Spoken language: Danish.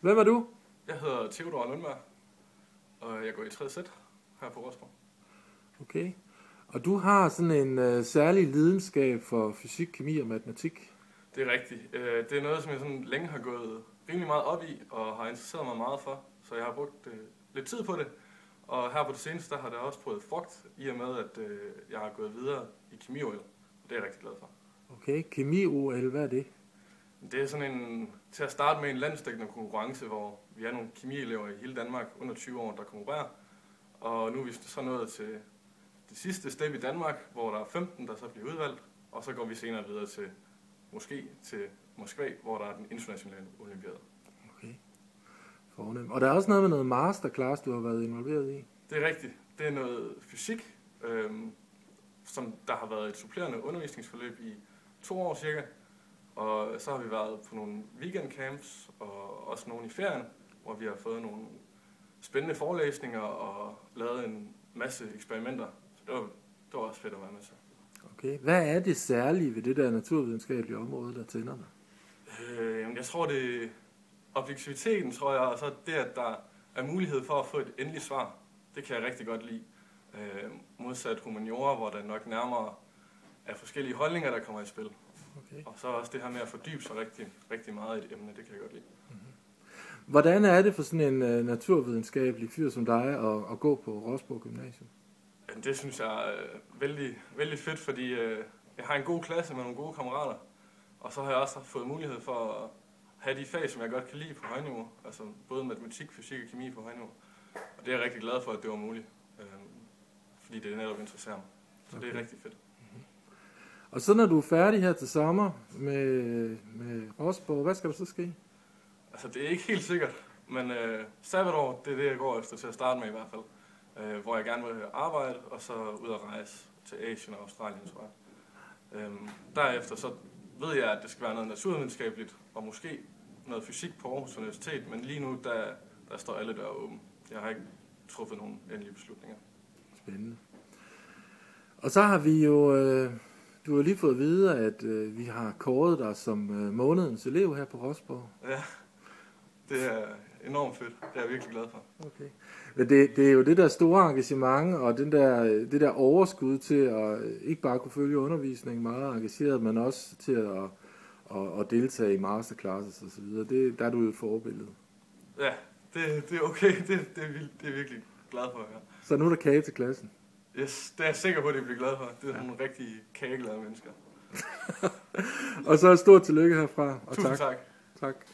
Hvem er du? Jeg hedder Theodor Lundberg, og jeg går i 3. sæt her på Rosborg. Okay. Og du har sådan en øh, særlig lidenskab for fysik, kemi og matematik. Det er rigtigt. Øh, Det er noget, som jeg sådan længe har gået rimelig meget op i, og har interesseret mig meget for. Så jeg har brugt øh, lidt tid på det. Og her på det seneste, der har det også prøvet frugt, i og med, at øh, jeg har gået videre i kemi Og det er jeg rigtig glad for. Okay, kemi-OL, hvad er det? Det er sådan en, til at starte med en landsdækkende konkurrence, hvor vi er nogle kemielever i hele Danmark under 20 år, der konkurrerer. Og nu er vi så nået til det sidste step i Danmark, hvor der er 15, der så bliver udvalgt. Og så går vi senere videre til, måske til Moskva, hvor der er den internationale olympiade. Okay. Fornemt. Og der er også noget med noget masterclass, du har været involveret i. Det er rigtigt. Det er noget fysik, øhm, som der har været et supplerende undervisningsforløb i to år cirka. Og så har vi været på nogle weekendcamps og også nogle i ferien, hvor vi har fået nogle spændende forelæsninger og lavet en masse eksperimenter. Så det var, det var også fedt at være med til. Okay. Hvad er det særlige ved det der naturvidenskabelige område, der tænder dig? Øh, jamen, jeg tror, det er objektiviteten, tror jeg, og så det, at der er mulighed for at få et endeligt svar. Det kan jeg rigtig godt lide. Øh, modsat humaniora, hvor der nok nærmere er forskellige holdninger, der kommer i spil. Okay. Og så også det her med at fordybe sig rigtig, rigtig meget i et emne, det kan jeg godt lide. Hvordan er det for sådan en uh, naturvidenskabelig fyr som dig at, at gå på Rosborg Gymnasium? Jamen, Det synes jeg er øh, vældig, vældig fedt, fordi øh, jeg har en god klasse med nogle gode kammerater. Og så har jeg også fået mulighed for at have de fag, som jeg godt kan lide på højniveau. Altså både matematik, fysik og kemi på højniveau. Og det er jeg rigtig glad for, at det var muligt. Øh, fordi det netop interesserer mig. Så det er Okay. rigtig fedt. Og så når du er færdig her til sommer med, med Rosborg, hvad skal der så ske? Altså, det er ikke helt sikkert, men øh, sabbatår, det er det, jeg går efter til at starte med i hvert fald. Øh, hvor jeg gerne vil arbejde, og så ud og rejse til Asien og Australien, tror jeg. Øhm, derefter så ved jeg, at det skal være noget naturvidenskabeligt, og måske noget fysik på Aarhus Universitet, men lige nu, der, der står alle døre åbne. Jeg har ikke truffet nogen endelige beslutninger. Spændende. Og så har vi jo, øh, du har lige fået at vide, at øh, vi har kåret dig som øh, månedens elev her på Rosborg. Ja, det er enormt fedt. Det er jeg virkelig glad for. Okay. Men det, det er jo det der store engagement og den der, det der overskud til at øh, ikke bare kunne følge undervisningen meget engageret, men også til at, at, at deltage i masterclasses og så videre. Det, der er du jo et forbillede. Ja, det, det er okay. Det, det, er, det er virkelig glad for at høre. Så nu er der kage til klassen. Yes, det er jeg sikker på, at de bliver glade for. Det er nogle rigtig kageglade mennesker. Og så et stort tillykke herfra, og Tusind tak. tak. tak.